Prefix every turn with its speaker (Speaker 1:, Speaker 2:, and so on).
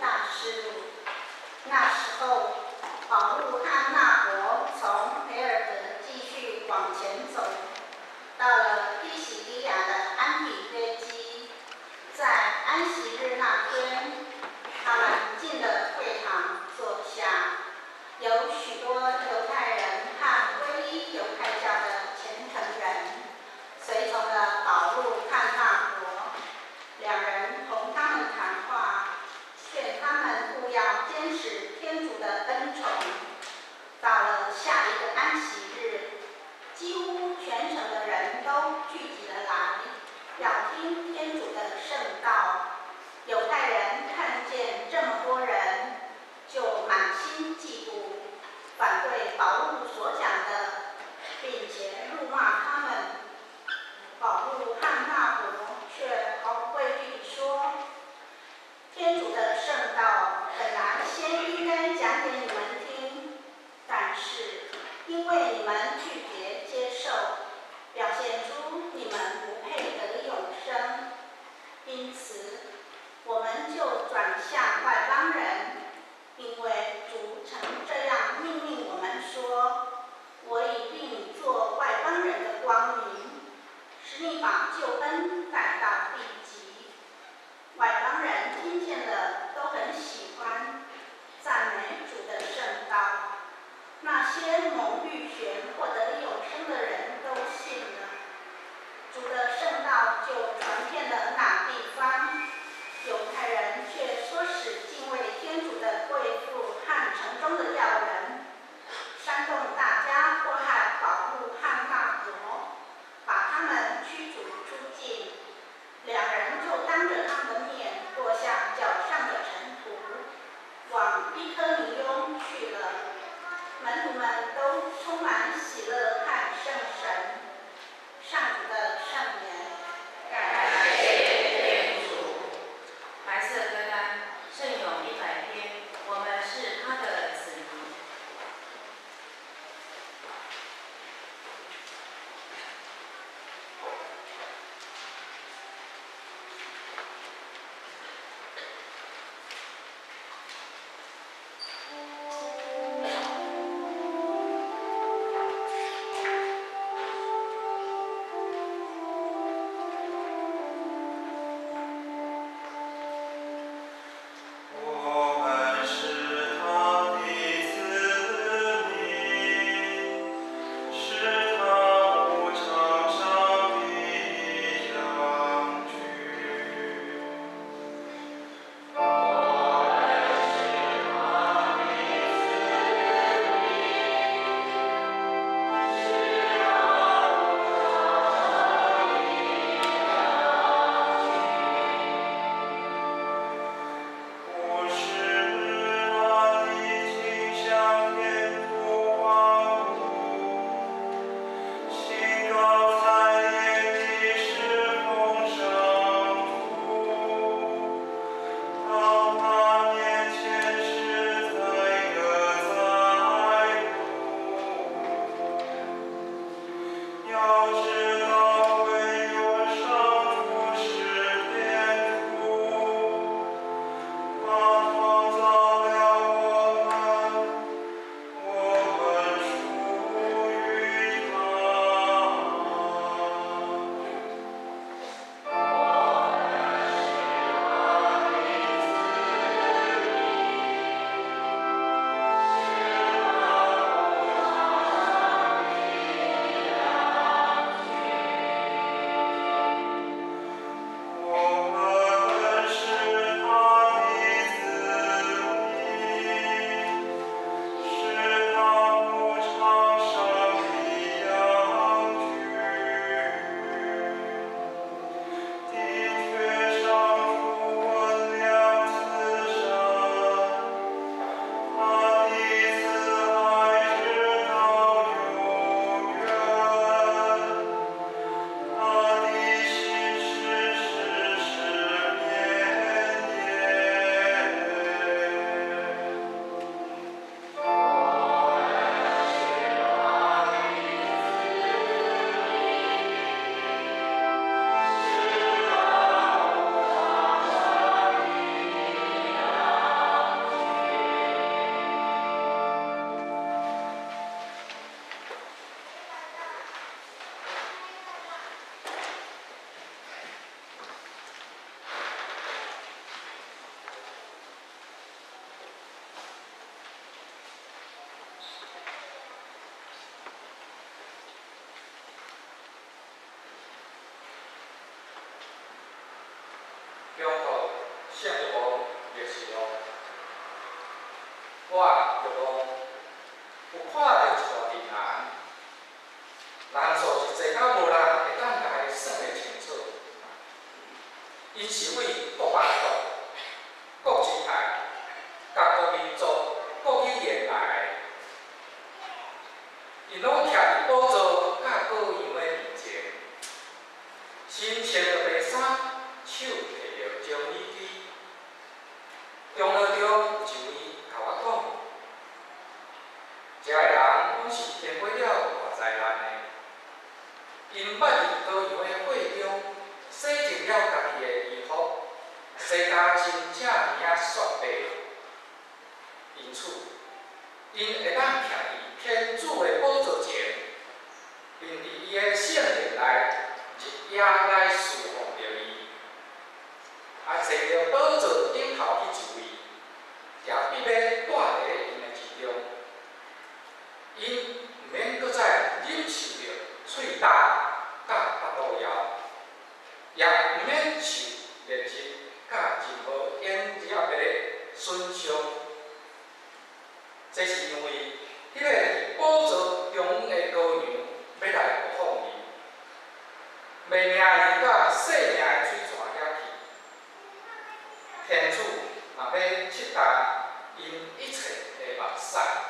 Speaker 1: 大师那时候保路汉纳伯从培尔德继续往前走到了伊西利亚的安比约基在安息真龙玉玄获得永生的人都信了，主的圣道就传遍了哪地方，犹太人却唆使敬畏天主的贵妇汉城中的教人煽动大家迫害保护汉帝国，把他们驱逐出境，两人就当着他们的面落下脚上的尘土，往低坑。门徒们都充满喜乐看圣神。
Speaker 2: Oh, 我
Speaker 3: 就讲有看到一大阵人，人数是济到无人会当家己算的清楚。因是为各邦国、各支派、各个民族、各语言来的，因拢徛伫宝座甲羔羊的面前，身穿着白衫，手摕着将礼旗，中了中有一位甲我讲，遮个人拢是经过了大灾难的，因捌伫羔羊的会中洗净了家己的衣服，世家真正名雪白，因此因会当徛伫天主的宝座前，并伫伊的圣殿内日夜来侍奉着伊，啊，坐着宝座顶头迄一位，也必要住伫因的其中，因毋免搁再忍受着喙焦甲腹肚枵，也毋免受热热甲真无炎热的损伤。这是因为迄个伫宝座中的羔羊要来护奉伊，袂命伊甲性命的水泉遐去。天主嘛要斥答因一切的目屎。